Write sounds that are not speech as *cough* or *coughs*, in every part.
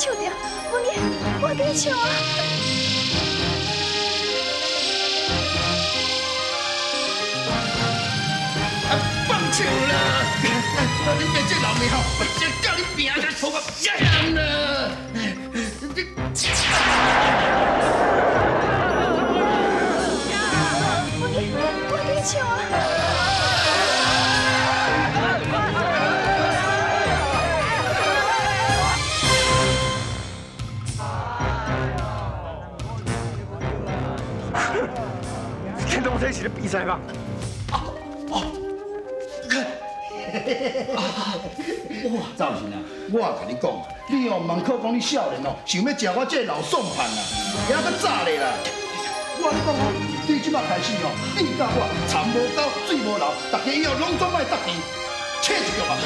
唱啊！你定爱唱着，文杰，我给你唱啊！放唱啦！你 *laughs* 别这老命吼，我先叫你拼个头发香了。到我这是咧比赛吧？赵先啊，我甲你讲啊，你哦门口讲你少年哦，想要食我这老送饭啦，也搁早咧啦。我跟你讲哦，你即马开始哦，你甲我田无高，水无流，大家以后拢总卖得地，切一个吧。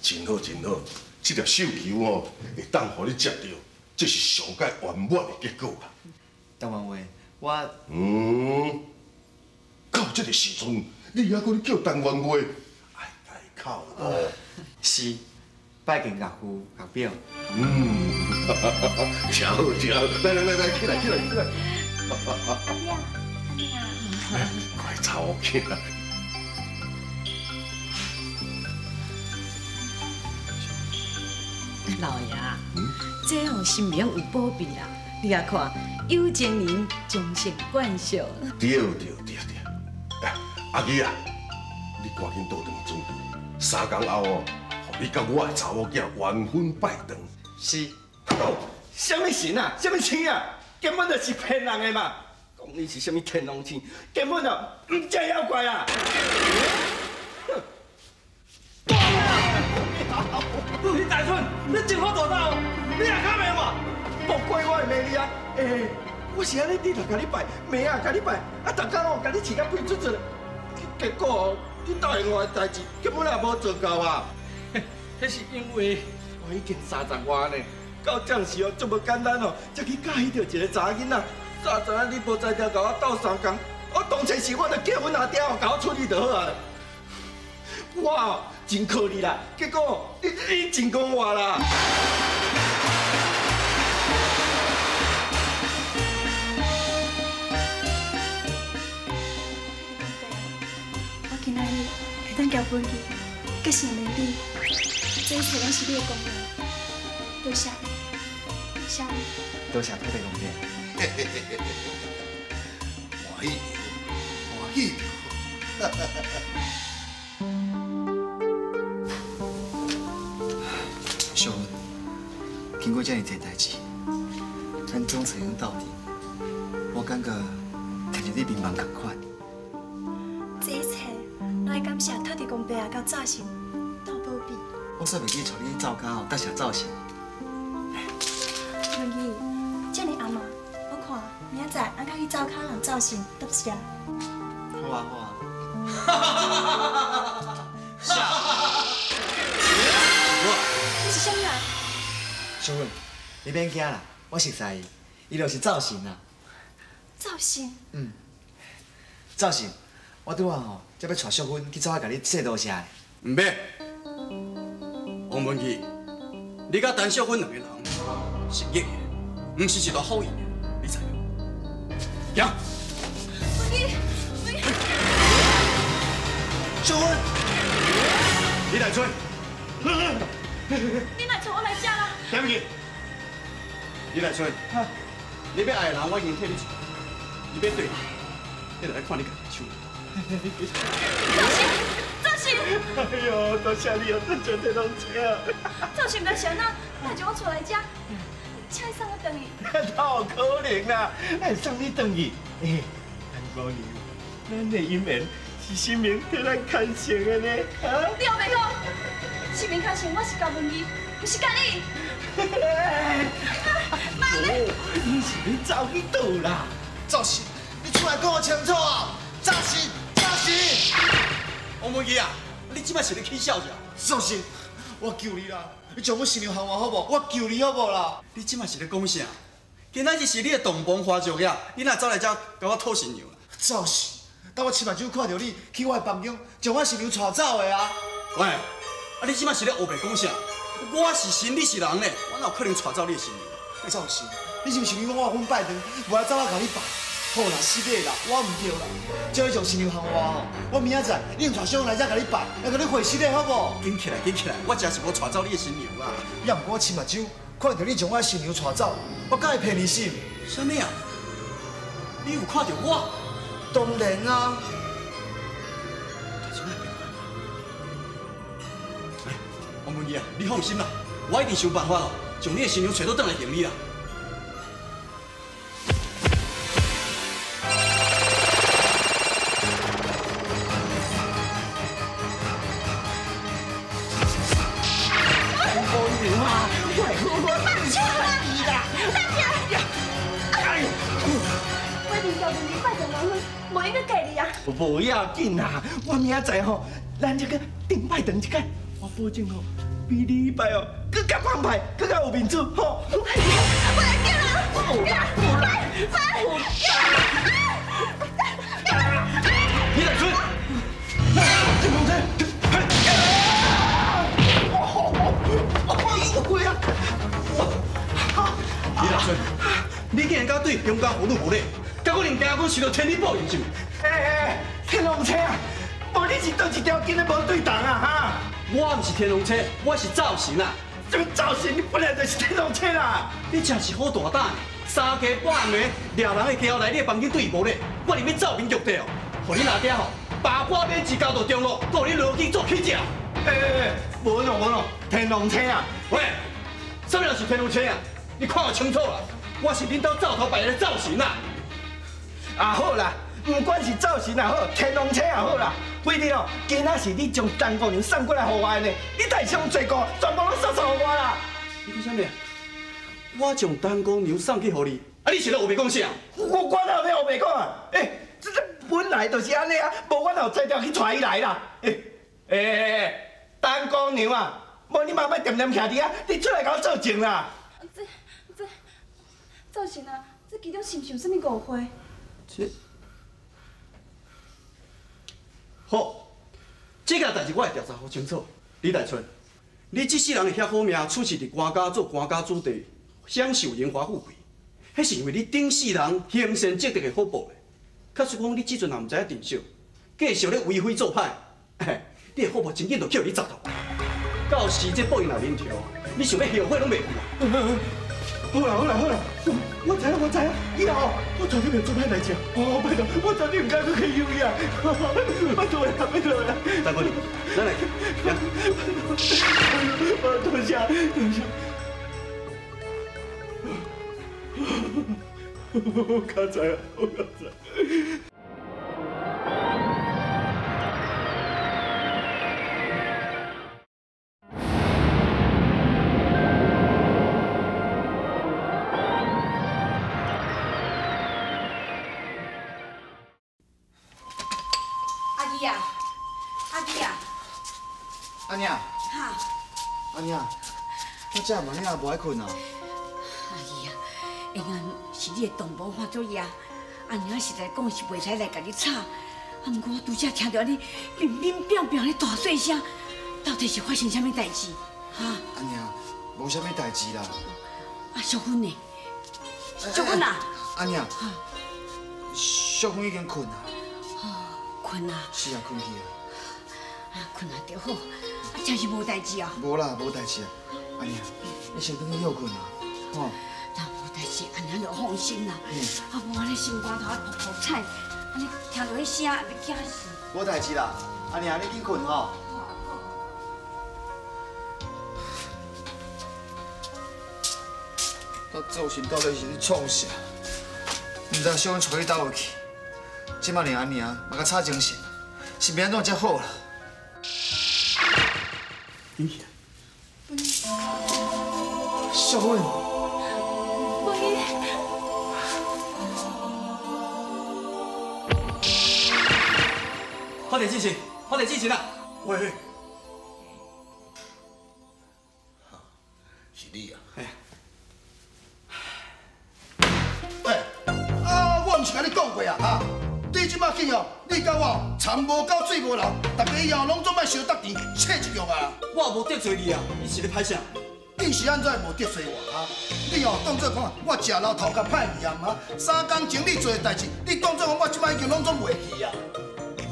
真 *laughs* 好真好，这粒绣球哦，会当互你接到，这是上界圆满的结果啦。邓文伟，我嗯，到这个时阵，你还搁咧叫陈元华，爱改口哦。是拜见岳父岳表，嗯，真好真好，来来来来，起来起来起来，快走起来。老爷，这样是命有保庇啦。你也看，有情人终成眷属。对对对对，哎，阿姨啊，你赶紧倒转准备，三天后哦，互你甲我的查某囝完婚拜堂。是什么神啊？什么星啊？根本就是骗人的嘛！讲你是什么天龙星，根本就唔只妖怪啊！*laughs* 你大春，你真好大胆哦，你也敢骂我？莫怪我会骂你啊！诶、我是安尼日头甲你拜，骂啊甲你拜，啊，逐工哦甲你饲甲飞出出，结果哦，你答应我的代志根本也无做到啊！迄是因为我已经三十外呢，到这时哦，足无简单哦，才去介意到一个查囡仔。早知影你无在条甲我斗相共，我当初是我着叫阮阿爹哦，甲我处理就好啊。我哦真靠你啦，结果你你真讲我啦。我今仔日会当交本去，结成连理，这一切拢是你的功劳，多谢你，谢你。多谢土地公爷。欢喜欢喜。经过这样一件代志，咱总承认到底，我感觉听着你面茫共款。这一切，拢要感谢土地公伯啊，甲早神斗保庇。我煞袂记带你走家后，搭谢造型。文义，这样阿妈，我看明仔载俺甲去灶骹人造型，得不小芬，你免惊啦，我熟悉伊，伊就是赵信啦。造型？嗯，造型，我拄啊吼，才要带淑芬去做下甲你说多谢的。唔免，王文琪，你甲陈小芬两个人是逆的，唔是一个好意的，你知影？行。文义，文义，小芬，你来追，你来追我来家啦？对不起，你来吹，你别爱的人我已经替你别对，你来看你家己手。造型，造型，哎呦，多谢你哦，这绝对拢车。造型甲谁啊？带着我出来家，请我回去。*laughs* 哪有可能啦？哎，送你回去。哎，韩国女，咱的姻缘是新明替咱牵成的呢。啊？你有袂讲，是面开心，我是甲文义，不是甲你。哦，你是你走去倒啦？造型，你出来跟我清楚啊！造型，造型，王文琪啊，你即摆是咧起笑者？造型，我求你啦，你将我新娘还我好无？我求你好无啦？你即摆是咧讲啥？今仔日是你的洞房花烛夜，你哪走来遮甲我讨新娘啦？走死！等我七目睭看到你去我的房间，将我新娘带走的啊！喂，啊你即摆是咧黑白讲啥？我是神，你是人咧，我哪有可能娶走你的新娘？走神！你是毋是想讲我婚拜堂，我来走我甲你拜？好啦，死个啦，我唔对啦，叫你将新娘还我吼，我明仔载另带小来再甲你拜，来甲你回死个好无？紧起来，紧起来，我真是无带走你的新娘啊！要毋过我亲目睭看到你将我的新娘带走，我敢会骗你信？什么啊？你有看到我？当然啊！你放心啦，我一定想办法哦，将你的新娘找到转来迎你啦。我明叫你拜堂完婚，无应该嫁你啊！无要紧啦，我明仔载吼，咱这个顶拜堂一间，我保证吼，比你拜哦更加澎湃，更加有面子吼。我来叫人，叫人，来来，李大春，金龙山，哎呦喂啊！李大春，你竟然敢对中家妇女无礼，甲我连家阮受到天理报应是毋？哎哎，天龙车啊！无你是倒一条筋的无对档啊哈！我唔是天龙车，我是造型啊！这个造型你本来就是天龙车啦！你真是好大胆，三更半夜掠人的家来你的房间对伊无咧，我连要造民玉帝哦，互你拿爹吼，八卦免治交到中路，互你落去做乞丐。哎哎哎，无咯无咯，天龙车啊！喂，什么人是天龙车啊？你看我清楚啦，我是恁兜灶头摆的造型啊！啊好啦，不管是造型也好，天龙车也好啦，规定哦，今仔是你将陈姑娘送过来给我的呢，你带上罪过，全部拢送送给我啦！你讲什么？我将单公牛送去给你，啊你是咧胡白讲啥？我我哪有要白讲啊？哎，这这本来就是安尼啊，无我哪有再调去带伊来啦？哎哎哎哎，陈姑娘啊，无你妈妈点点徛伫啊，你出来给我作证啦！这这造型啊，这其中是毋是有啥物误会？这好，这个代志我会调查好清楚。李大春，你这世人会遐好命，出世伫官家做官家子弟，享受荣华富贵，迄是因为你顶世人行善积德的福报的。假使讲你即阵也毋知影珍惜，继续咧为非作歹，*laughs* 你的福报真紧就叫你砸头。到时这报应来临头，你想要后悔拢袂有啊！好啦好啦好啦，我我知啊我知啊，以后我绝对袂做歹代志，哦拜托，我绝对唔敢去欺负伊啊！拜托啦拜托啦，大哥，咱来，多谢多谢。我刚才啊，我刚才。我这晚了无爱困啊。阿姨呀，应该是你的同胞发作业，阿娘实在讲是袂使来甲你吵，啊，毋过我拄则听到你乒乒乓乓咧大细声，到底是发生啥物代志？哈，阿娘，无啥物代志啦。啊，淑芬呢？淑芬啊，阿娘，哈，淑芬已经困啊，哦，困啊，是啊，困去啊。啊，困啊就好，啊，真是无代志啊。无啦，无代志啊。阿娘，你先等去休困啊，吼。那无代志，阿娘就放心啦。嗯啊，无我咧心肝头扑扑菜，安尼听到迄声，要惊死。无代志啦，阿娘你紧困吼。我造型到底是咧创啥？毋知小阮带你倒位去，即马连阿娘嘛甲差精神，是变安怎才好啦？小芬，文怡，发点激情，发点激情啊！喂，是你啊？哎，哎，啊，我唔是甲你讲过啊，哈，你即紧哦，你甲我田无够水无流，大家以后拢总莫相得甜，切一局啊！我无得罪你啊，你是咧歹啥？你是安怎无得罪我啊？你哦当作讲我食老头壳歹味啊吗？三工前你做的代志，你当作讲我即摆已经拢总袂记啊？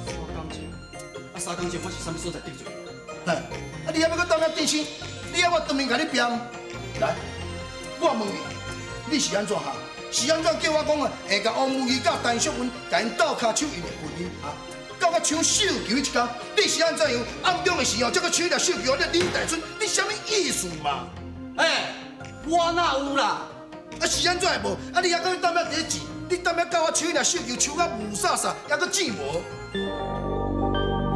三工前，啊三工前我是啥物所在得罪你？哼，啊你还要搁当遐电视？你要我当面甲你辩？来，我问你，你是安怎哈？是安怎叫我讲啊？会甲王无义甲陈淑芬甲因倒骹手因的婚姻啊？到我抢绣球一天，你是安怎样？暗中的时候，才搁抢了绣球，你李大春，你什么意思嘛？哎，我哪有啦？啊是安怎会无？啊你还搁当遐第钱？你当遐教我抢了手球，抢到雾煞煞，还搁钱无？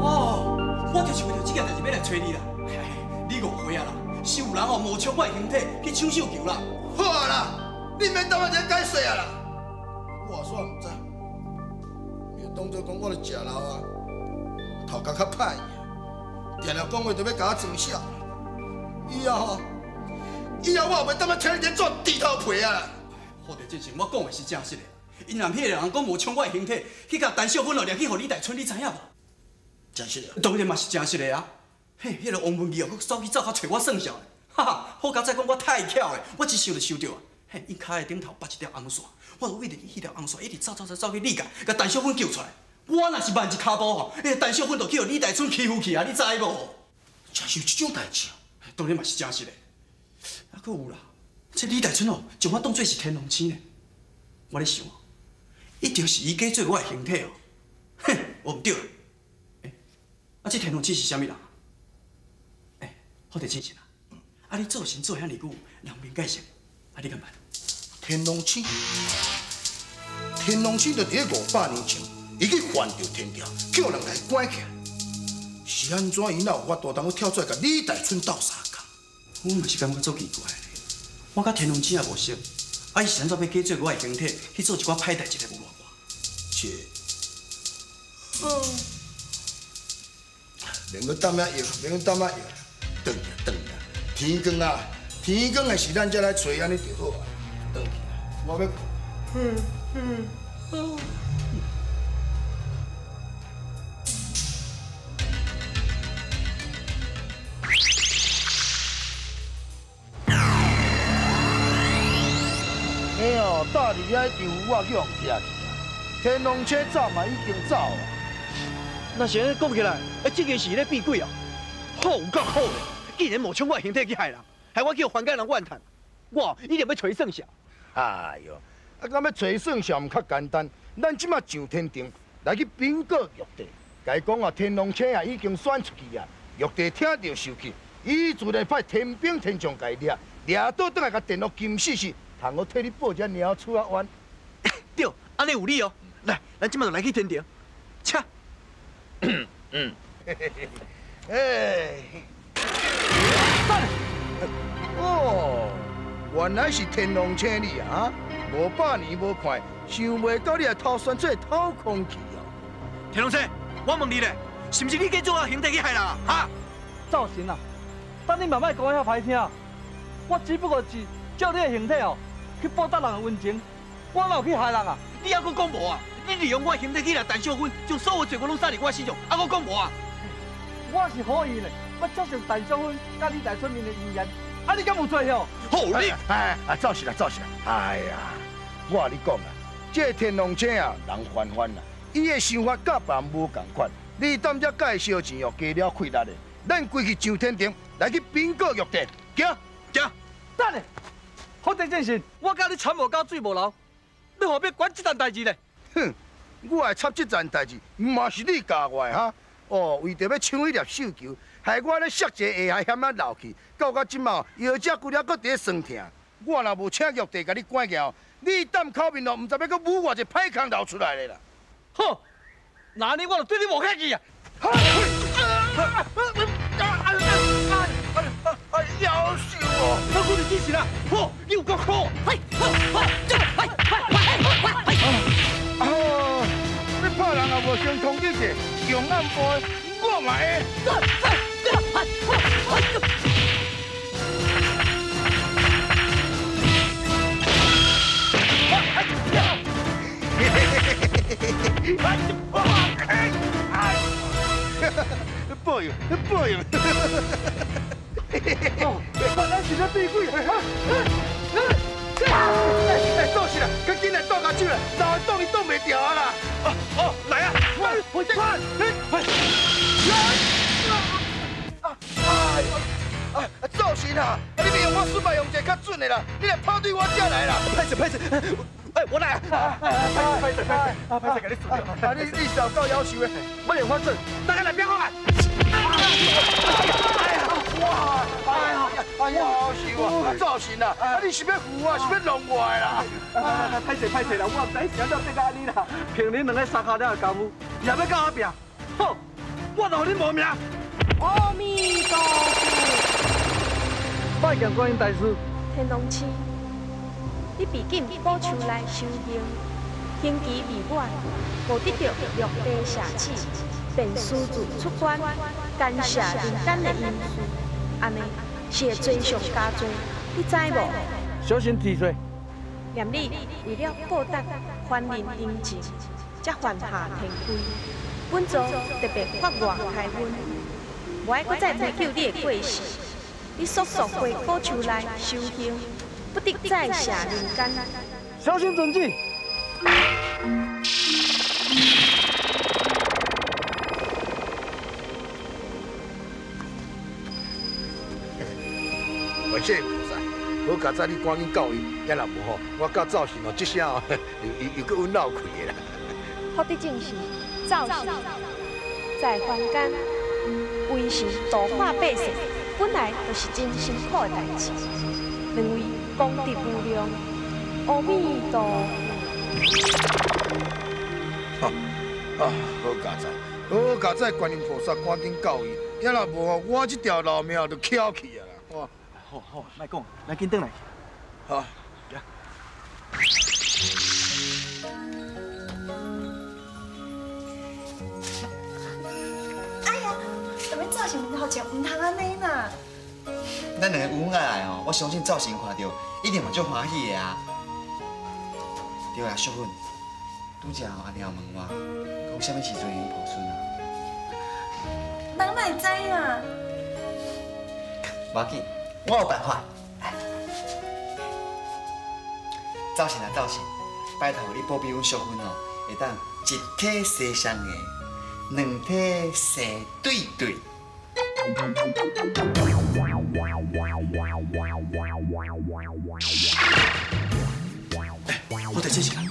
哦，我就是为着这件代志要来找你啦。嘿嘿，你误会啊啦，是有人哦冒充我的形体去抢手球啦。好啊啦，你免当遐解释啊啦。我煞唔知，你当作讲我咧食老啊，头壳较歹，定了讲话就要甲我装笑。以后吼，以后我也袂当要听你咧做低头皮啊啦。好的，正是我讲的是正实的。因若迄个人讲无抢我的形体去甲陈秀芬哦，掠去互李大春，你知影无？真实啊！当然嘛是真实的啊！嘿，迄个王文义哦，佫走去走较找我算账的，哈哈！好佳再讲我太巧了，我一想就想到啊！嘿，伊骹的顶头绑一条红线，我就为着迄条红线，一直走走走走去李家，甲陈小芬救出来。我若是万一骹步吼，迄个陈小芬就去互李大春欺负去啊！你知无？真是有这种代志啊！当然嘛是真实的。啊，佫有啦，这李大春哦，将我当作是天龙星呢。我咧想哦，一定是伊假做我的形体哦。哼，我唔对哎。欸啊，这天龙星是啥物人？哎，好得清醒啊！啊，你做神做遐尼久，人面解释，啊，你干办？天龙星，天龙星就伫咧五百年前，伊去犯着天条，叫人来关起来。是安怎伊哪有法度通去跳出来甲李大春斗相共？我嘛是感觉足奇怪的。我甲天龙星也无熟，啊，伊是安怎要假做我的形体去做一寡歹代志来侮辱我？这，嗯，免搁担遐药，免搁担遐药，转去转去，天光啊，天光的时咱才来找安尼就好啊，转去，我要。嗯嗯嗯。哎哦，大里遐丈夫我去互抓去啊！天龙车走嘛已经走啊！那现在讲起来，哎，这个是咧变鬼啊！好有够好的，竟然冒充我的形体去害人，害我叫还家人怨叹，我一定要找算账。哎呦，啊，敢要找算账较简单，咱即马上天庭来去禀告玉帝，甲伊讲啊，天龙星啊已经选出去啊，玉帝听着受气，伊自然派天兵天将甲伊掠，掠倒转来甲电落金死死，通我替你报只鸟出啊冤。*coughs* 对，安尼有理哦。来，咱即马就来去天庭，切。嗯，*coughs* *coughs* 嘿嘿嘿哎，*laughs* 哦，原来是天龙车你啊！五百年无看，想袂到你也偷选出偷空气哦。天龙星，我问你咧，是不是你假做我兄弟去害人啊？哈？赵神啊，等你慢慢讲遐歹听，我只不过是照你的形体哦，去报答人的恩情，我哪有去害人啊？你还佫讲无啊？你利用我形体去来陈小芬，将所有罪过拢撒伫我身上，还佫讲无啊？我是好意咧，我接受陈小芬甲你大村民的意愿，啊你敢有做哦？好你，哎啊，走是啦，走是啦。哎呀，我甲你讲啊，这天龙车啊，人翻翻啦，伊的想法甲别人无共款。你当只介绍钱哦，加了亏力的，咱归去上天庭来去禀告玉帝，行行。等下，好这件事，我甲你船无够水无流，你何必管这件代志呢？哼，我来插这件代志，嘛是你教我的哈。哦，为着要抢迄粒绣球，害我咧摔一下下险啊闹去，到到即毛腰脊骨了，搁伫咧酸痛。我若无请玉帝甲你关起哦，你担口面咯，毋知要搁舞我一歹空流出来咧啦。好，那你我就对你无客气啊！夭寿哦！我估你几时啦？好，你有够好！嘿，好，好，这个，嘿，嘿，嘿，嘿。哦，你怕人也无先通知者，上暗晡我嘛会。报应，报应！哦，原来鬼啊！哎，倒起，来下，老挡伊挡袂啊啦！哦哦，来啊！快快快！快！啊！哎呦！啊，造型啊，你别用我孙白用一个较准的啦，你来跑对我这来啦！拍死拍死！我来啊！拍死拍死拍死！啊，拍死给你死掉！啊，你你是有够要求的，我用我准，大家来变好来！哎呀！哇！哎呀！好笑啊！造型啊！啊，你是要扶我，是要弄我的啦？啊，拍死拍死啦！我唔知想到变到安尼啦，凭恁两个三脚了的功夫，也要跟我拼？好，我就让你无命！阿弥陀佛，拜见观音大师。天龙星，你毕竟宝树来修行，行期未满，无得到玉帝下旨，便私自出关，干涉人间的因素，安尼是会罪上加罪，你知无？小心提罪。念你为了报答还人恩情，才犯下天规，本座特别发愿开恩，无爱搁再追究你的过失。你速速回宝树来修行，不得再下人间。小心遵纪。观世菩萨，好佳哉你观音教伊，也若无吼，我到造型哦，即声哦，又又又搁阮闹开的啦。好的正是造型，在凡间为是度化百姓，本来就是真辛苦的代志。两位功德无量，阿弥陀佛。啊，好佳哉，好佳哉，观音菩萨赶紧教伊，也若无，我这条老命就翘去啊啦。哇，好好，莫讲，咱紧转来。好。哎呀，什么造型好食，唔通安尼呐！咱两个有爱哦，我相信造型看到一定嘛足欢喜的啊。对啦，淑芬，拄则阿娘问我，讲啥物时阵用抱孙啊？人哪会知啊？无要紧，我有办法。造型啊造型，拜托你保庇阮淑芬哦，会当一体西相的，两体西对对。我提这些啦，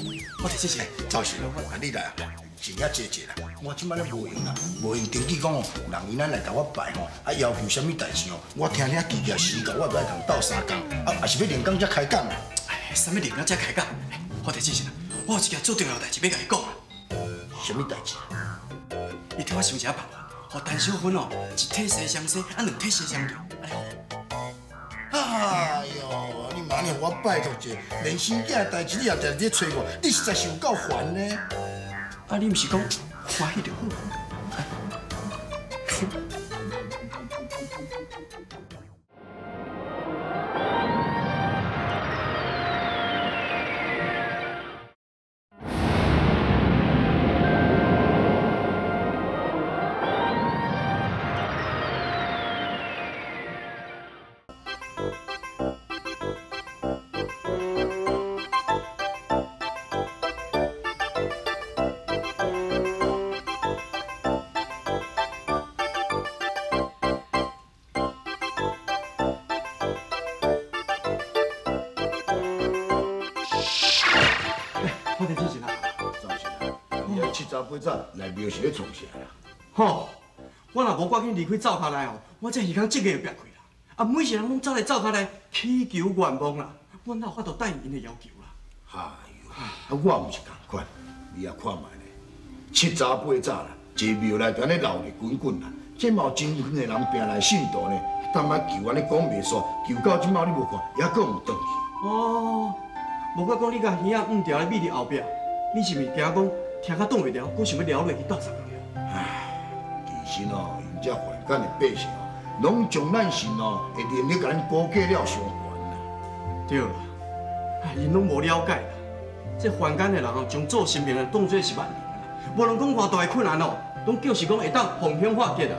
我提这些。造型，啊你来啊，是遐济济啦。我即摆咧无闲啦，无闲登记讲哦，人伊咱来甲我拜吼，啊要求什么代志哦，我听听记记时间，我来同斗三工，啊啊是要连工才开讲啊。哎，什么连工才开讲？我提这些啦，我有一件最重要的代志要甲你讲啊。什么代志？你替我想一下办法，互陈小芬哦，一体西相西，啊两体西相对，我拜托者，连生囝的代志你也在找我，你实在是有够烦呢。啊，你毋是讲欢喜就好？我提这些啦。造型啊，你要七早八早来庙是咧创啥啦？吼，我若无赶紧离开灶骹内哦，我这鱼缸即个就变开啦。啊，每个人拢走来灶骹内祈求愿望啦，我哪有法度答应因的要求啦？哎呦，啊我毋是共款，你也看卖咧，七早八早啦，坐庙内边咧闹热滚滚啦，这嘛有真远的人拼来信道呢，当摆求安尼讲袂煞，求到即马你无看，也搁有转去。哦，无怪讲你甲耳仔毋调咧米伫后壁，你是毋是惊讲听较挡袂了，搁想要撩落去斗相共了？唉，其实哦，因这凡间的百姓哦，拢将咱神哦，会念咧甲咱估计了相悬啦。对啦，唉，因拢无了解啦。这凡间的人哦，将做神明的当作是万能的啦，无论讲偌大的困难哦，拢就是讲会当逢凶化解啦。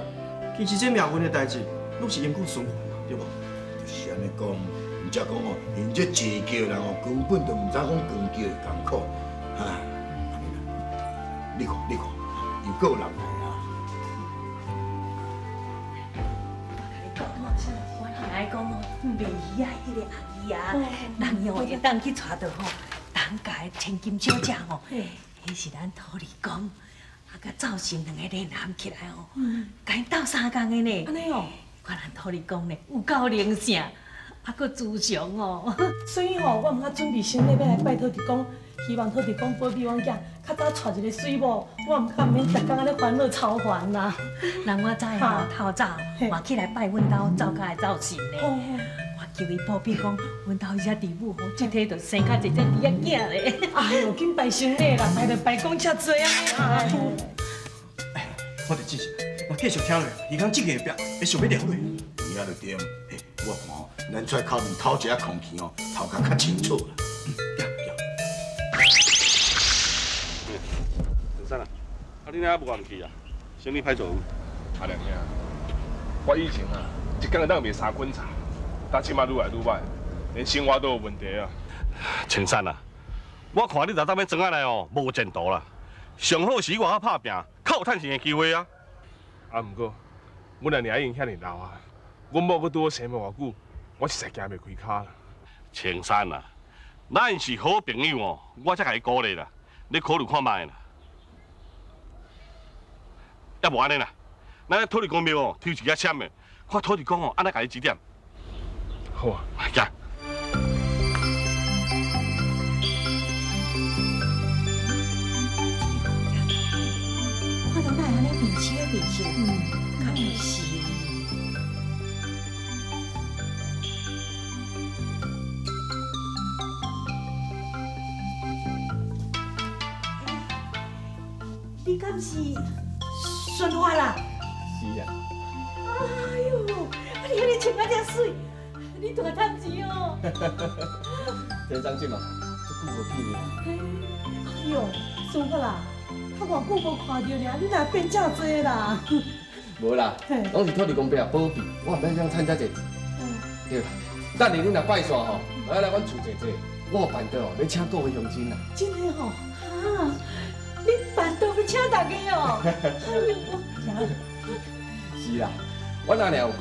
其实这命运的代志，拢是因果循环嘛，对无？就是安尼讲，唔则讲哦，因这坐轿人哦，根本就毋知讲公轿的艰苦，哈，安尼啦，你看你看，又够人来啊！我听讲哦，美姨啊，迄个阿姨啊，人用会当去娶到吼，当家的千金小姐吼，迄是咱土地公，啊，甲赵信两个联合起来哦，甲因斗相共的呢。安尼哦，看咱土地公呢，有够灵性，啊，搁慈祥哦。*laughs* 所以吼，我毋较准备先礼要来拜托地公，希望托地公保庇阮囝，较早娶一个水某，我毋敢免逐工安尼烦恼操烦啦。*laughs* 人我知吼，透早我起来拜阮兜赵家的赵信呢。哦，我求伊保庇讲，阮兜迄只弟母吼，即体着生较一只猪仔囝咧。*laughs* 哎呦，紧拜先礼啦，拜着拜讲遮多啊。哎我得记下，我继续听落，伊讲这个表会想要了落。伊遐就对，嘿，我看哦，咱出来口面透一下空气哦，头壳较清楚啦。对对。陈生啊，啊你哪还无愿去啊？生意歹做。阿良兄，我以前啊，一工会当卖三捆茶，但即马愈来愈歹，连生活都有问题啊。陈生啊，我看你在当要装下来哦，无前途啦。上好是外口拍拼，较有趁钱的机会啊。啊，毋过，阮阿娘已经遐尼老啊，阮某搁拄好生无偌久，我实在行袂开卡啦。青山啊，咱是好朋友哦，我才甲你鼓励啦，你考虑看卖啦。要无安尼啦，咱咧土地公庙哦，抽一支签的，看土地公哦，安怎甲你指点。好啊，行。看到咱安尼面色面色，嗯，较袂是。你敢是顺花啦？是啊。哎呦，你看你穿啊遮水，你大趁钱哦。陈生进嘛，足久无见面。哎呦，顺发啦，较偌久无看到你，你哪变遮多啦？无啦，拢是托你公伯啊保庇，我毋免这样趁遮济。对啦，等下恁若拜山吼，来来阮厝坐坐，我有办到哦，要请各位乡亲啦。真的吼，啊，你办到要请大家哦。*laughs* 哎呦，我是啦，我阿娘有讲，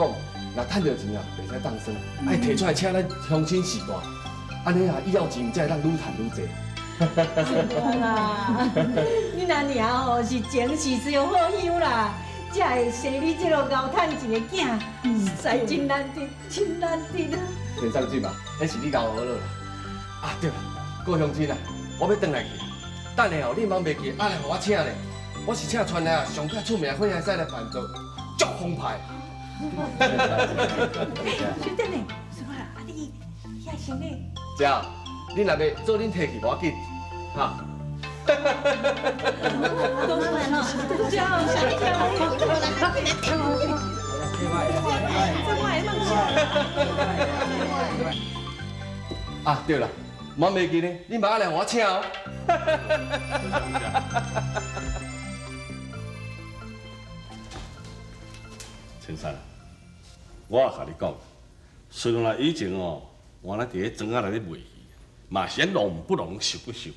若趁到钱啊，袂使当生，爱提出来请咱乡亲时代，安尼啊，以后钱才会当愈趁愈济。真啦，你阿娘吼是前世烧好香啦，才会生你这个熬趁钱的囝，实在真难得，真难得啊！陈生进嘛，那是你教我了啦。啊对了，各位乡亲啊，我要转来去，等下哦，你忙袂记，阿来互我请咧，我是请川内啊上较出名的花椰菜来办做足风派。*laughs* 小等呢，顺花啦，啊你遐先呢？这样，恁若要做恁摕去无要紧，哈。都出来了，这样，啊，对了，忙袂记呢，你妈来我请哦。*laughs* 陈三，我也甲你讲，虽然啦以前哦，我那伫咧庄仔内咧卖鱼，嘛是农不农，熟不熟。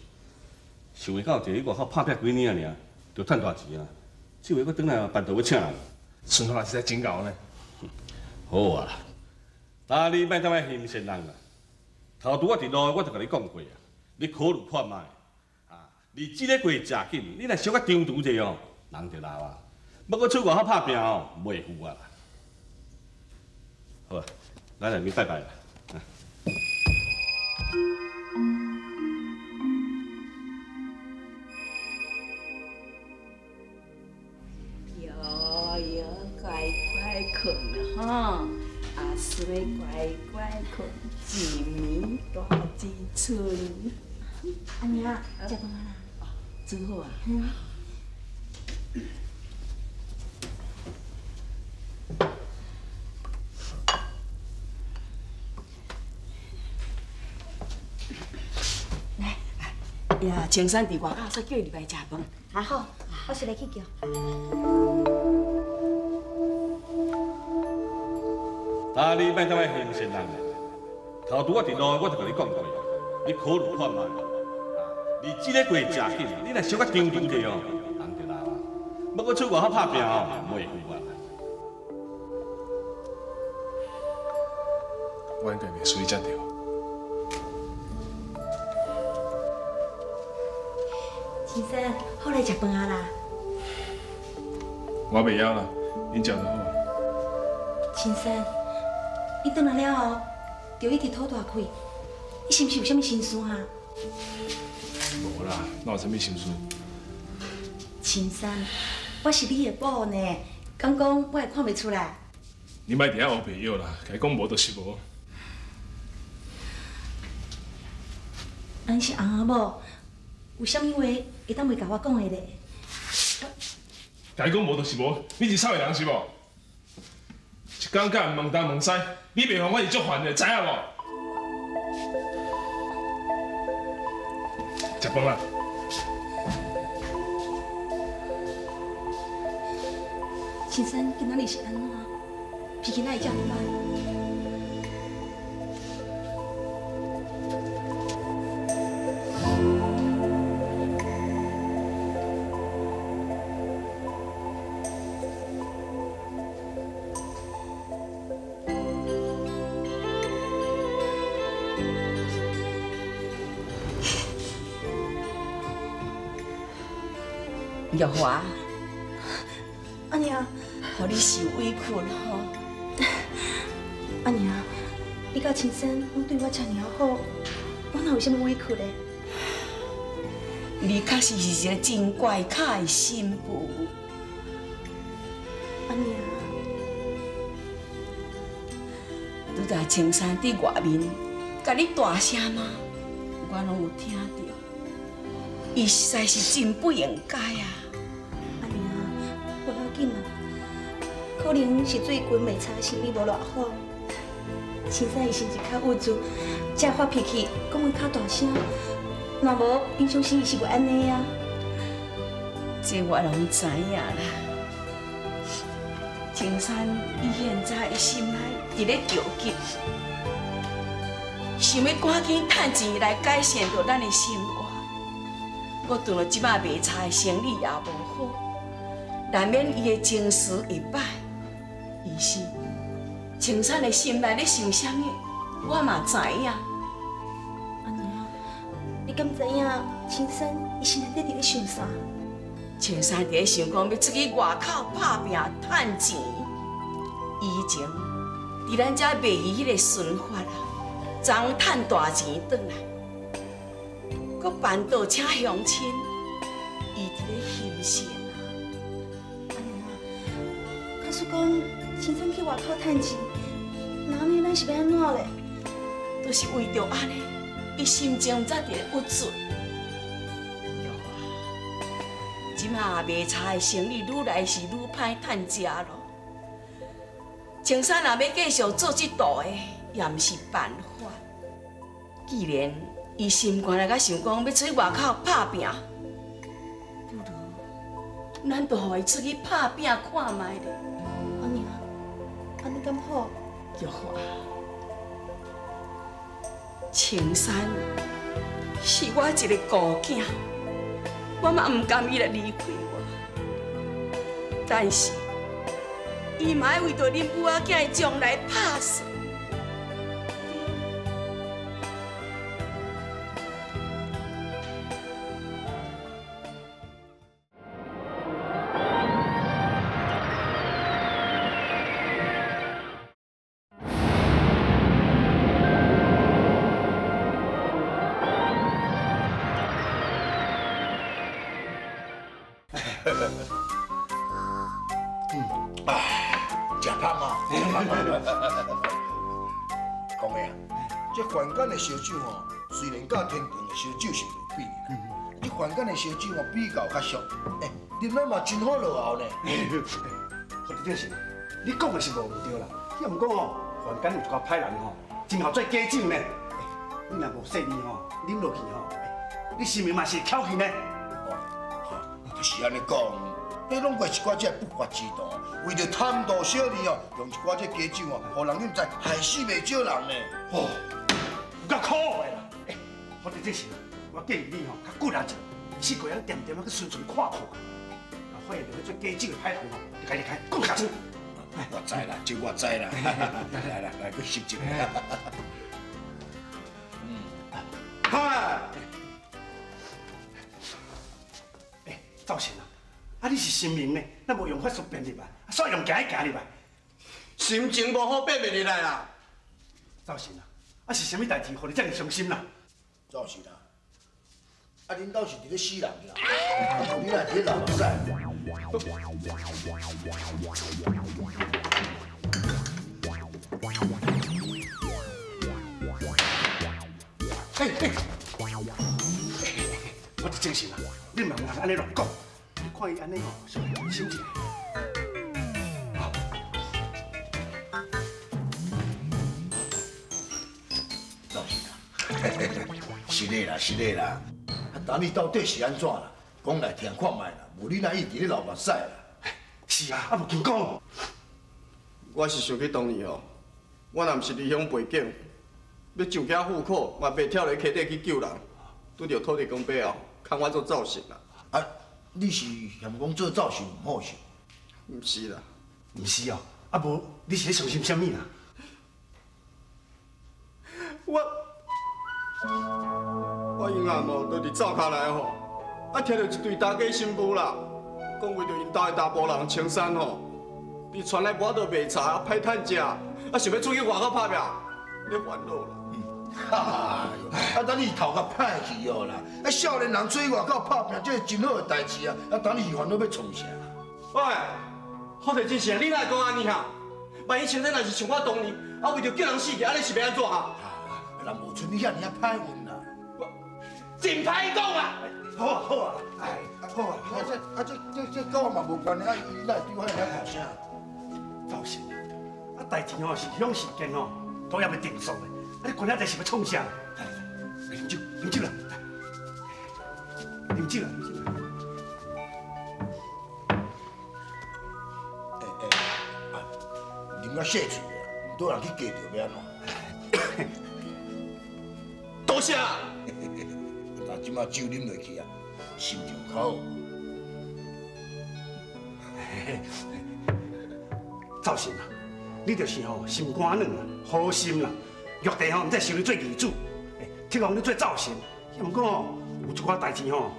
想袂到伫咧外口拍拼几年啊，尔就赚大钱啊！这回我转来办桌要请人，顺头也是在真搞呢。*laughs* 好啊，那你莫当遐嫌善人啊！头拄我伫路，我就甲你讲过啊，你考虑看卖啊！日子咧过真紧，你若小可张毒者哦，人就闹啊！要搁出外口拍拼哦，袂赴啊！好啊，来来，你拜拜啦。摇摇乖乖困了哈，阿水乖乖困，一暝一寸。阿娘，食饭啦？煮好啊。来，呀，青山伫外口，所以叫伊入来食饭。好，我是来去叫。啊，你莫再来嫌善人！头拄我伫路，我就跟你讲过，你考虑看卖。啊，你即个过食紧，你若小可张张者哦，人就闹啊。要搁出外口拍拼哦，袂赴啊。我应该袂随遮着。先生，好来食饭啊啦！我袂晓啦，恁食就好啊。先生，你转来了哦，就一直吐大气，你是不是有什么心事哈？无啦，哪有啥物心事？青山，我是你的宝呢，敢讲我会看不出来？你莫伫遐乌白药啦，该讲无就是无。俺是翁仔某，有啥物话会当袂甲我讲的咧？该讲无就是无，你是臭的人是无？一讲甲问东问西，你袂烦我是足烦的，知影无？食饭啦！先生，今仔日是安怎？脾气哪会遮尔玉华，阿娘，互你受委屈了。阿娘，你甲青山拢对我遮尔好，我哪有啥物委屈咧？你确实是一个真怪卡的媳妇。阿娘，你在青山的外面，甲你大声吗，我拢有听到。伊实在是真不应该啊！可能是最近卖茶生意无偌好，青山伊心情较郁卒，才发脾气，讲话较大声。若无平常时伊是袂安尼啊。这我拢知影啦。青山伊现在的心内伫咧着急，想要赶紧趁钱来改善着咱的生活。我除了即摆卖菜生意也无好，难免伊的情绪会歹。于是，青山的心内咧想啥物，我嘛知影。阿娘，你敢知影青山伊心内底伫咧想啥？青山伫咧想讲要出去外口打拼趁钱，以前伫咱遮卖鱼迄个顺法啊，总趁大钱转来，搁办道请乡亲，伊伫咧欣羡啊。阿娘，可是讲青山去外口趁钱，那安尼咱是要安怎咧？都是为着安尼，伊心情才伫咧郁卒。即马卖茶的生意愈来是愈歹趁食咯。青山若要继续做即道的，也毋是办法。既然伊心肝内甲想讲要出去外口打拼，不如咱就互伊出去打拼看卖咧。阿娘，安尼敢好？玉华，青山是我一个孤囝，我嘛毋甘伊来离开我，但是伊嘛爱为着恁母仔囝的将来拍算。天堂的烧酒是袂比啦，你凡间的烧酒哦比较较俗，哎，啉了嘛真好落喉呢。*laughs* 好你就是，你讲的是无毋对啦。要毋讲哦，凡间有一寡歹人吼，真好做假酒呢。你若无细腻吼，啉落去吼，你性命嘛是翘起呢。就是安尼讲，你拢怪一寡这不法之徒，为着贪图小利哦，用一寡这假酒哦，互人饮知，害死袂少人呢。哦，有够可恶的啦！哎，好在这时，我建议你吼，较骨力者，四个人点点啊去顺顺看看。啊，发现着咧做假酒的歹人吼，就开始开，滚下子。我知啦，这我知啦。来来来，去吸一个。嗯，嗨。哎，赵信啊，啊你是神明呢，那无用法术变入来，所以用行一行入来。心情无好变袂入来啦。赵信啊，啊是啥物代志，互你这么伤心啦？赵信啊，啊恁兜是伫咧死人啦，你来伫咧流目屎。嘿嘿，我就精神啦，你莫安尼乱讲，你看伊安尼吼，伤心起来。是咧啦是咧啦，啊当你到底是安怎啦？讲来听看卖啦，无你那一直咧流目屎啦？是啊，啊无紧讲。我是想起当年哦，我若毋是离乡背景，要上家户口，嘛袂跳入溪底去救人，拄着土地公伯哦，看我做造型啦。啊，你是嫌讲做造型毋好是？毋是啦，毋是哦，啊无你是咧伤心啥物啦？我我因阿某都伫灶骹内吼，啊听到一对大家新妇啦，讲为着因家的查甫人青山吼，伫船内跋倒卖茶，歹趁食，啊想要出去外口拍拼，咧烦恼啦。哈哈，*laughs* 啊等你头壳歹去哦啦！啊少年人出去外口拍拼，这是真好的代志啊！啊等你是烦恼要创啥？喂，好在真是啊，你哪会讲安尼哈？万一青山若是像我当年，啊为着叫人死去，安尼是要安怎哈？人无像你遐尔歹运啦！真歹讲啊！好啊好啊，哎，好啊，啊这啊这这这跟我嘛无关的，啊伊来对我遐大声。赵信啊，啊代志吼是向时间吼都还未定数的，啊你管遐代是要创啥？来来来，啉酒啉酒啦，啉酒啦。哎哎，啊，啉到泄嘴啊，唔多人去嫁着要安怎？多谢啊！但即马酒啉落去啊，心情较好。*laughs* 赵信啊，你就是吼心肝软啊，好心啦，玉帝吼毋再收你做义主，哎，铁公你做赵信，毋过吼有一寡代志吼，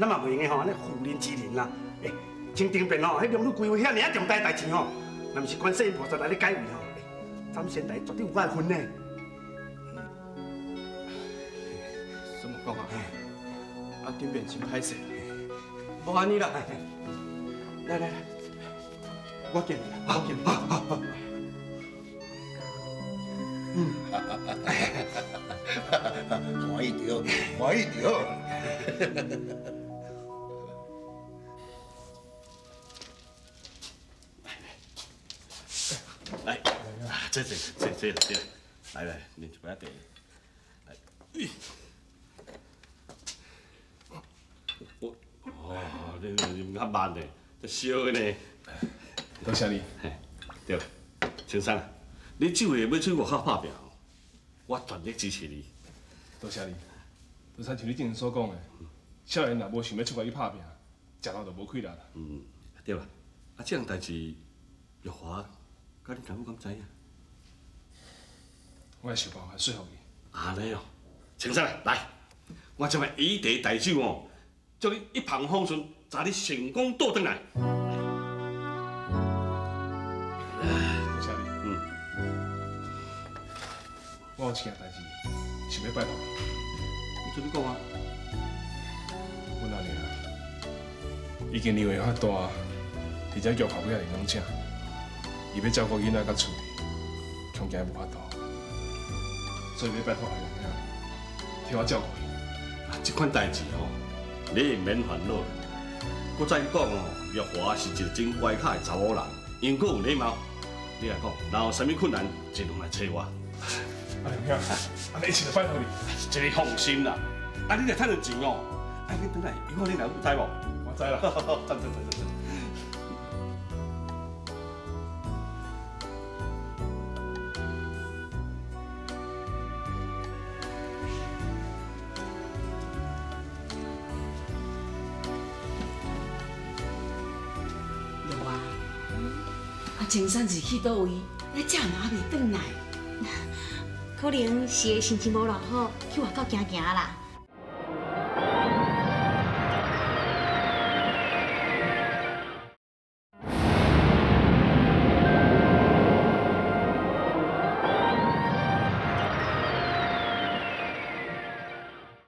咱嘛袂用个吼安尼妇人之仁啦，诶，像顶边吼迄龙女规位遐尔重大代志吼，若毋是观世音菩萨来咧解围吼，咱先来绝对有我的份呢。讲啊？啊，顶面真歹势，无安尼啦。来来来，我见你啦，我见你。满意着，满意着。来，啊这这这这这，来来，啉一杯茶。来，咦我哦，你你较慢呢，这烧的呢。多谢你。嘿，对，青山啊，你酒会要出去外口拍拼哦，我全力支持你。多谢你。就像像你之前所讲的，少年若无想要出来去拍拼，食老就无气力啦。嗯，对吧？啊，这样代志，玉华，甲你敢不敢知影？我会想办法说服伊。安尼哦，青山啊，来，我将来以茶代酒哦，叫你一旁风顺，带你成功倒转来。多谢你。嗯，我有一件代志想要拜托你。你做你讲啊？阮阿娘已经年岁较大，而且脚头尾也会拢正，伊要照顾囡仔甲厝里，恐惊无法度，所以要拜托阿娘遐替我照顾伊。啊，这款代志哦，你唔免烦恼。我再讲哦，玉华是一个真乖巧的查某人，因阁有礼貌。你来讲，若有啥物困难，尽量来找我。阿娘遐，安尼一起来拜托你。这你放心啦，啊，你来趁着钱哦，啊，你等来，以后你来有知无？我知啦。真真真真真。去倒位？那这嘛还未转来？*laughs* 可能是心情无偌好，去外口行行啦。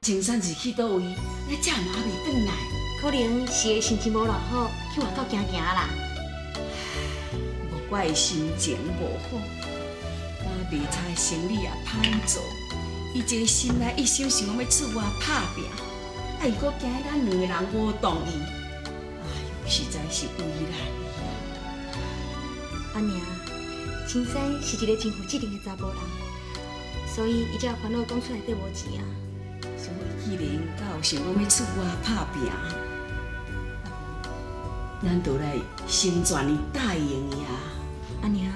青山是去倒位？那这嘛还未转来？可能是心情无偌好，去外口行行啦。无怪伊心情无好，我卖菜生意也歹做，伊一个心内一心想要出外打拼，啊，伊搁惊咱两个人无同意，哎呦，实在是为难伊啊！阿娘，青山是一个真负责任的查甫人，所以伊才有烦恼讲出来底无钱啊。所以既然敢有想讲要出外打拼，咱就来成全伊答应伊啊！阿娘，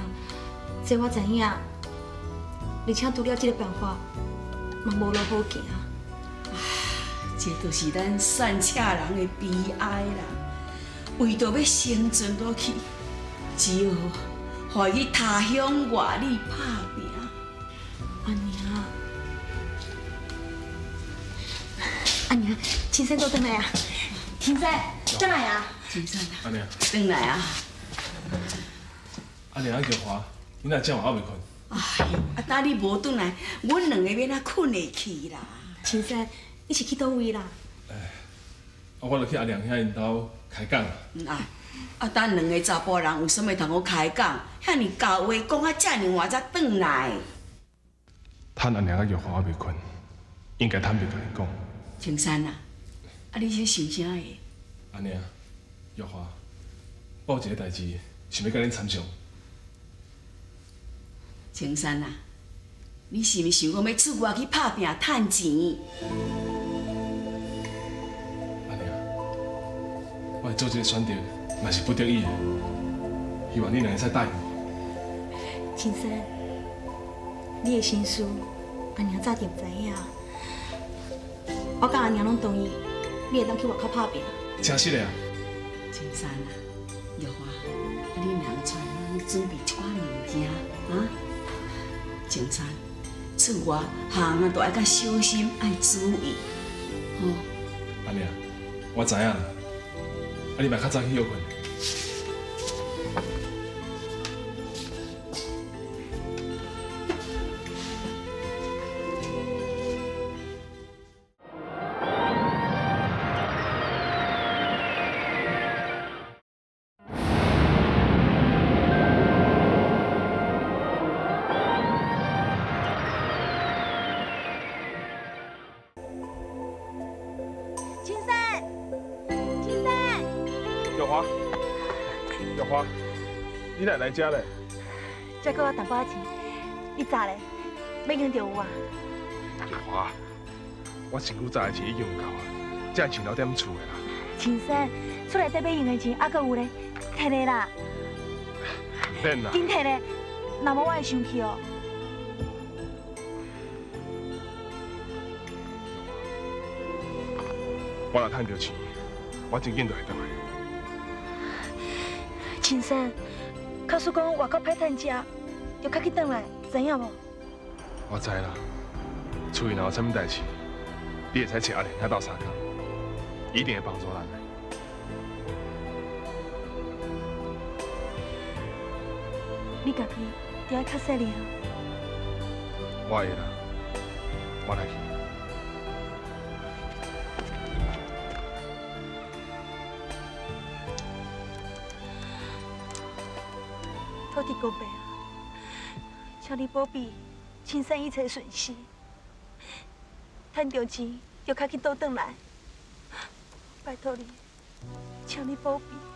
这我知影，而且除了这个办法，嘛无路好行。这都是咱善车人的悲哀啦。为着要生存落去，只好害去他乡外里打拼。阿娘，阿娘，青山都回来啊！青山，回来啊！青山啊，阿娘，回来啊！阿娘，阿玉华，你若这晚还袂困？哎呦，啊，等你无转来，阮两个要哪困会去啦？青山，你是去倒位啦？啊，我就去阿娘遐因兜开讲啦。啊，啊，等两个查甫人有啥物通我开讲？遐尼教话讲啊，遮尔晚才转来。趁阿娘阿玉华还未困，应该坦白甲伊讲。青山啊，啊，你是想啥个？阿娘，玉华，我有一个代志想要甲恁参详。青山啊，你是毋是想讲要出外去拍拼趁钱？阿娘，我会做这个选择，嘛是不得已的。希望你能会使答应我。青山，你的心思，阿娘早就知影。我甲阿娘拢同意，你会当去外口打拼。真实的啊！青山啊，玉华，啊，你两个出来准备一寡物件啊？青山，出外行啊都爱较小心，爱注意，吼、阿娘，我知影啦。啊，你嘛较早去休困。来遮咧？再给我淡薄仔钱，你早咧？要用着有啊？玉华，我身躯早的钱已经有够啊，这钱留点厝的啦。青山，厝内底要用的钱还阁有咧，摕咧啦，免啦，紧摕咧，若无我会生气哦。我若趁着钱，我真紧就会倒来。青山，假使讲外国歹趁食，就较去转来，知影无？我知啦，厝里若有啥物代志，你会使请阿莲遐斗相共，一定会帮助咱的。你家己就要较细了。我会啦，我来去。保庇青山一切损失，趁着钱就较紧倒转来，拜托你，请你保庇。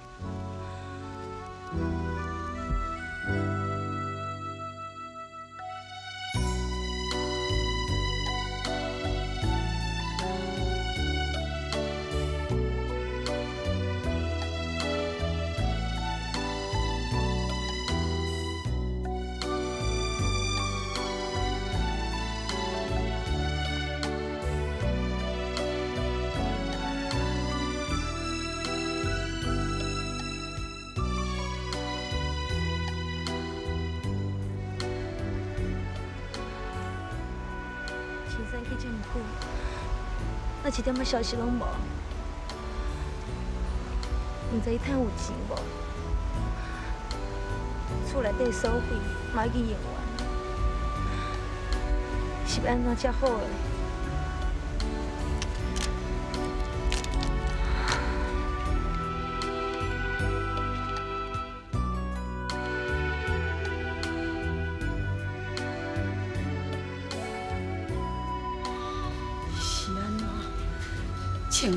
久，那一点仔消息拢无，唔知伊趁有钱无？厝内底所费买去用完，是要安怎才好诶？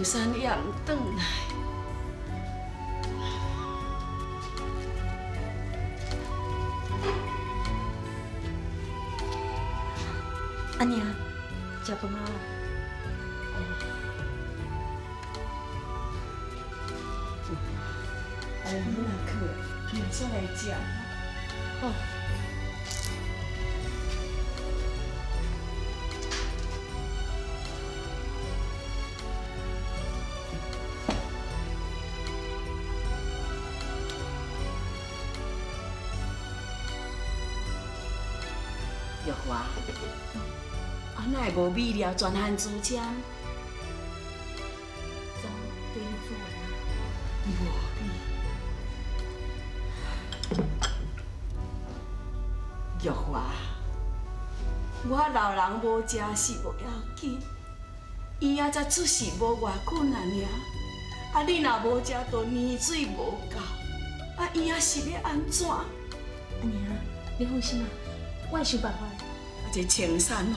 山也唔转。无米料全汉主张？怎对你做啊？无米。玉华，我老人无食是无要紧，伊啊才出世无偌久啊尔。啊，你若无食到年水无够，啊，伊啊是要安怎？阿娘，你放心啊，我会想办法。啊，这青山哦，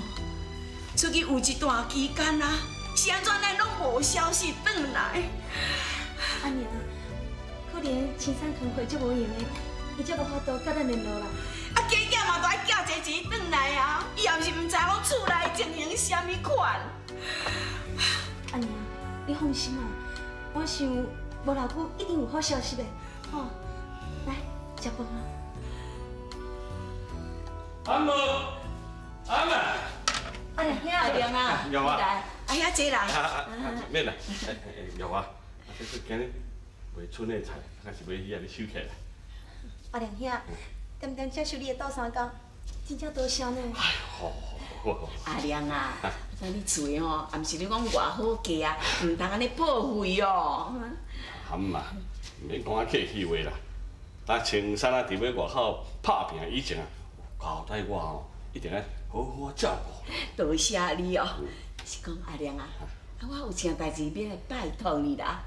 出去有一段期间啊，是安怎咱拢无消息转来？阿娘，可能青山同会足无闲的，伊才无法度甲咱联络啦。啊，家囝嘛都爱寄一个钱转来啊，伊也毋是毋知我厝内情形啥物款。阿娘，你放心啊，我想无偌久一定有好消息的。吼、来食饭啊！阿母，阿妹，阿娘兄，阿亮啊，有啊来，啊遐济人，啊啊啊，免啦，有啊，啊，这是今日卖春的菜，还是买去啊？你收起来。阿亮兄，点点接受你的多谢呢。好，好，好。阿亮啊，知你厝的吼，也毋是你讲偌好价啊，毋通安尼报废哦。含啊，毋免讲啊客气话啦。咱青山啊，伫要外口拍拼以前啊，交代我吼，一定要好好照顾。多谢你哦。是讲阿亮啊，啊我有件代志要来拜托你啦。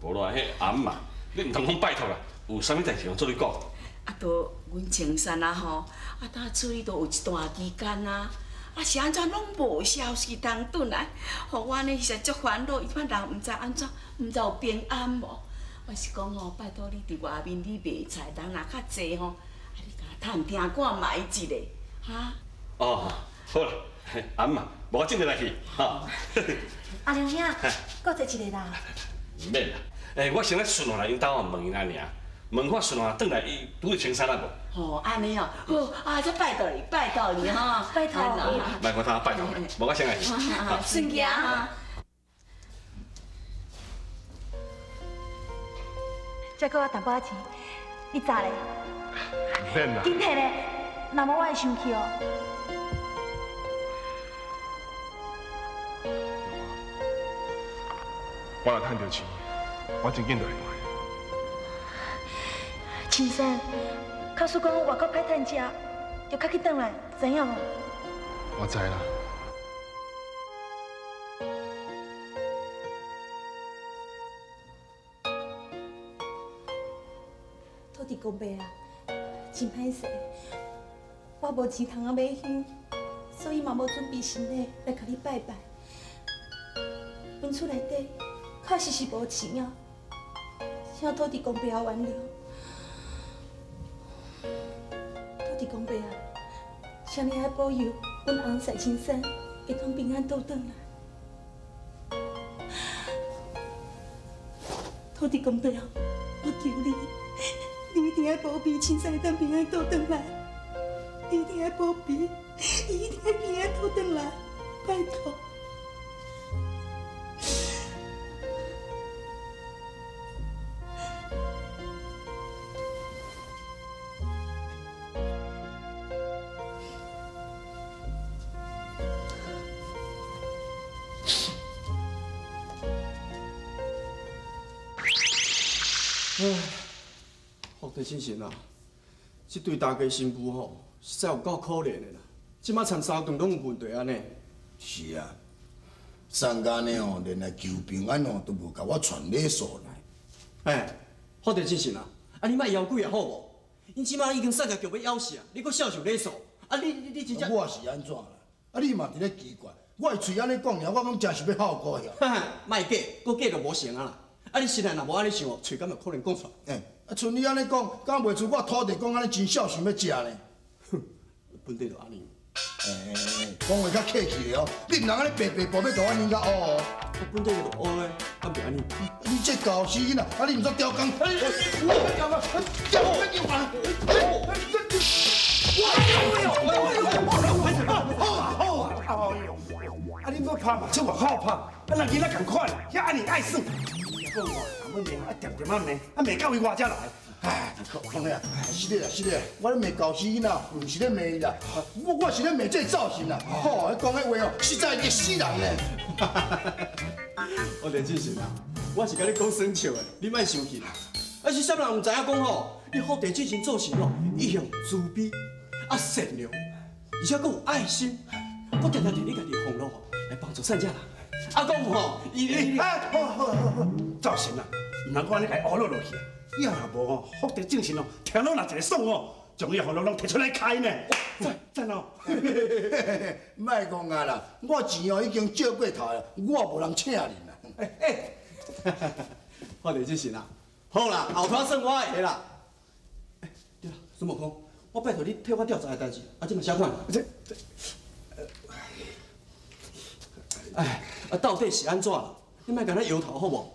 无啦，迄暗嘛，你毋通讲拜托啦，有啥物代志通做你讲？啊，都阮青山啊吼，啊，呾厝里都有一段期间啊，啊是安怎拢无消息通转来，互我呢实在足烦恼，一般人毋知安怎，毋知有平安无？我是讲吼，拜托你伫外面你卖菜，人若较济吼，啊你甲我探听看卖一个，哈？哦，好啦，阿妈，无我进来去，哈。阿亮兄，搁坐一个啦。毋免啦，诶，我先来顺下来因兜啊问因阿娘，问看顺下转来伊拄着青山啊无？哦，安尼哦，好，啊，这拜托你，拜托你哈，拜托你莫我他拜托，无我先来去。哈顺行哈。再给我淡薄仔钱，你咋嘞？唔免啦，紧摕咧，若无我会生气哦。我若趁到钱，我真紧就会买。青山，假使讲外口歹趁食，就较紧转来，知影无？我知啦。土地公伯啊，真歹势，我无钱通啊买香，所以嘛无准备新的来甲你拜拜。阮厝内底确实是无钱啊，请土地公伯啊原谅。土地公伯啊，请你爱保佑阮翁赛青山会通平安倒转来。土地公伯啊，我求你。你一定要保庇青山当平安倒转来，你一定要保庇，你一定要平安倒转来，拜托。先生啊，这对大家新妇吼，实在有够可怜的啦。即马参三顿拢有问题安尼。是啊，三家呢吼，连来求平安哦都无甲我传礼数来。哎，福地先生啊，啊你莫妖鬼啊好无？因即马已经杀个叫要枵死啊，你搁笑受礼数，啊你你你真正我是安怎啦？啊你嘛伫咧奇怪，我的嘴安尼讲尔，我讲真是要好高呀。*laughs* 哈哈，莫假，搁假就无成啊啦。啊你实在若无安尼想哦，嘴敢有可能讲出来。哎，啊像你安尼讲，敢袂出我土地公安尼真孝想要食呢？哼，本地就安尼。哎，讲话较客气的哦，你毋通安尼白白步要甲我念甲乌哦。我本地就乌咧，敢袂安尼？你这狗屎囡仔，啊你毋做雕工？我我雕工，雕工要完。好啊好啊，哎呦，啊你要拍嘛，这我好拍，啊那囡仔共款，遐安尼爱耍。讲话，阿要骂，啊点点啊骂，啊骂到伊外遮来。哎，讲咧，是咧是的，我咧骂搞死囡仔，毋是咧骂伊啦，我我是咧骂这造型啦。吼，你讲迄话哦，实在热死人咧。我连进行啊，我是甲你讲生笑的，你莫生气啦。啊是啥人唔知影讲吼，你好地进行做事哦，一向慈悲啊善良，而且佫有爱心，我常常替你家己奉路来帮助善家人。啊，讲有吼，伊伊哎，好好好好，造型啊，毋通我安尼甲伊乌落落去。以后若无哦，福德精神哦，听到若一个爽哦，将伊喉咙拢摕出来开呢。赞赞哦！*laughs* 莫讲啊啦，我钱哦已经借过头了，我无人请你啦。哎哎，我连进行啊，好啦，后头算我的啦。哎，对啦，孙悟空，我拜托你替我调查下代志，啊，这么小款。这这，哎，啊，到底是安怎啦？你莫甲咱摇头好无？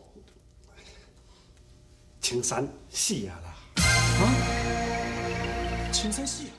青山死啊啦！啊，青山死啊！